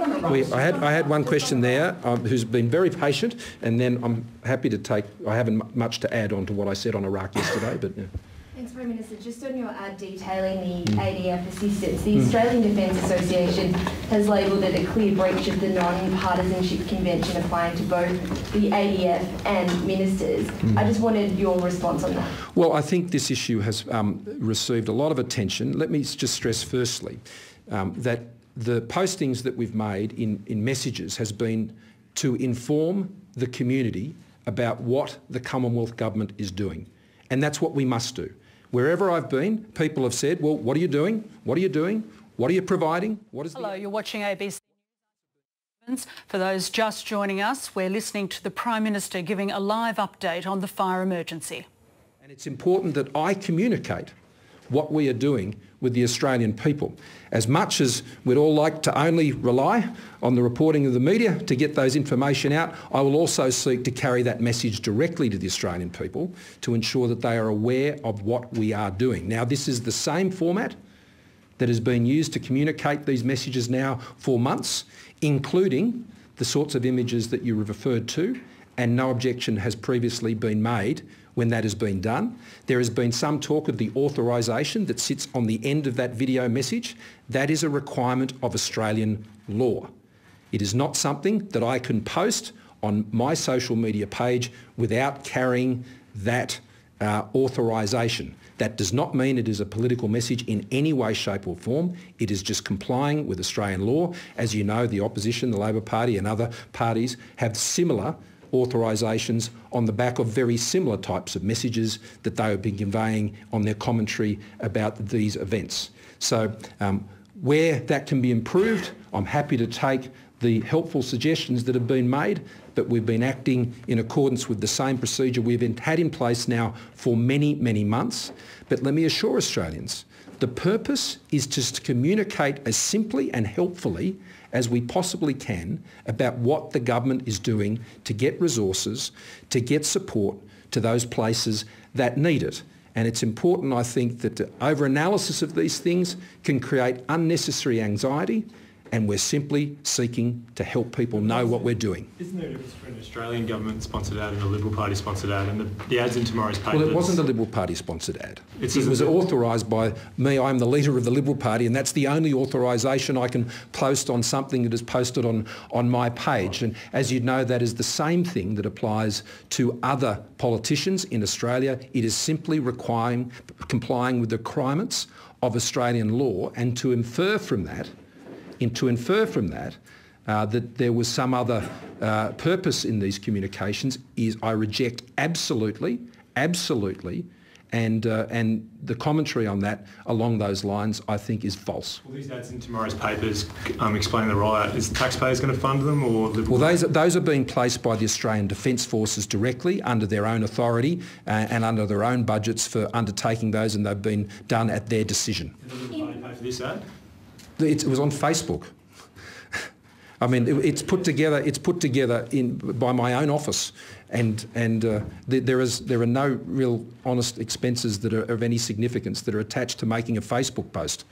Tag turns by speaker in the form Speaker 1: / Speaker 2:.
Speaker 1: We, I, had, I had one question there um, who's been very patient, and then I'm happy to take, I haven't much to add on to what I said on Iraq yesterday, but yeah.
Speaker 2: Thanks, Prime Minister. Just on your ad detailing the. ADF assistance, the Australian Defence Association has labelled it a clear breach of the non-partisanship convention applying to both the ADF and ministers.
Speaker 1: Mm.
Speaker 2: I just wanted your response on that.
Speaker 1: Well, I think this issue has um, received a lot of attention. Let me just stress firstly um, that the postings that we've made in, in messages has been to inform the community about what the Commonwealth Government is doing. And that's what we must do. Wherever I've been, people have said, well, what are you doing? What are you doing? What are you providing? What is the
Speaker 3: Hello, you're watching ABC. For those just joining us, we're listening to the Prime Minister giving a live update on the fire emergency.
Speaker 1: And it's important that I communicate what we are doing with the Australian people. As much as we'd all like to only rely on the reporting of the media to get those information out, I will also seek to carry that message directly to the Australian people to ensure that they are aware of what we are doing. Now, this is the same format that has been used to communicate these messages now for months, including the sorts of images that you referred to, and no objection has previously been made when that has been done. There has been some talk of the authorisation that sits on the end of that video message. That is a requirement of Australian law. It is not something that I can post on my social media page without carrying that uh, authorisation. That does not mean it is a political message in any way, shape or form. It is just complying with Australian law. As you know, the opposition, the Labor Party and other parties have similar authorisations on the back of very similar types of messages that they have been conveying on their commentary about these events. So um, where that can be improved, I'm happy to take the helpful suggestions that have been made, but we've been acting in accordance with the same procedure we've had in place now for many, many months. But let me assure Australians, the purpose is to communicate as simply and helpfully as we possibly can about what the government is doing to get resources, to get support to those places that need it. And it's important, I think, that over-analysis of these things can create unnecessary anxiety and we're simply seeking to help people know what we're doing.
Speaker 4: Isn't there a difference between an Australian government-sponsored ad and a Liberal Party-sponsored ad? And the, the ads in tomorrow's paper.
Speaker 1: Well, it wasn't a Liberal Party sponsored ad.
Speaker 4: It's-
Speaker 1: it was authorised by me. I'm the leader of the Liberal Party, and that's the only authorisation I can post on something that is posted on, on my page. And as you know, that is the same thing that applies to other politicians in Australia. It is simply requiring, complying with the requirements of Australian law, and to infer from that, in, to infer from that uh, that there was some other uh, purpose in these communications is I reject absolutely, absolutely, and uh, and the commentary on that along those lines I think is false.
Speaker 4: Well, these ads in tomorrow's papers um, explaining the rollout. Is taxpayers going to fund them or Liberal?
Speaker 1: Well, those, those are being placed by the Australian Defence Forces directly under their own authority uh, and under their own budgets for undertaking those, and they've been done at their decision.
Speaker 4: Did the Liberal Party pay for this ad?
Speaker 1: It, it was on Facebook. I mean, it, it's put together. It's put together in by my own office, and and uh, th- there is there are no real honest expenses that are of any significance that are attached to making a Facebook post.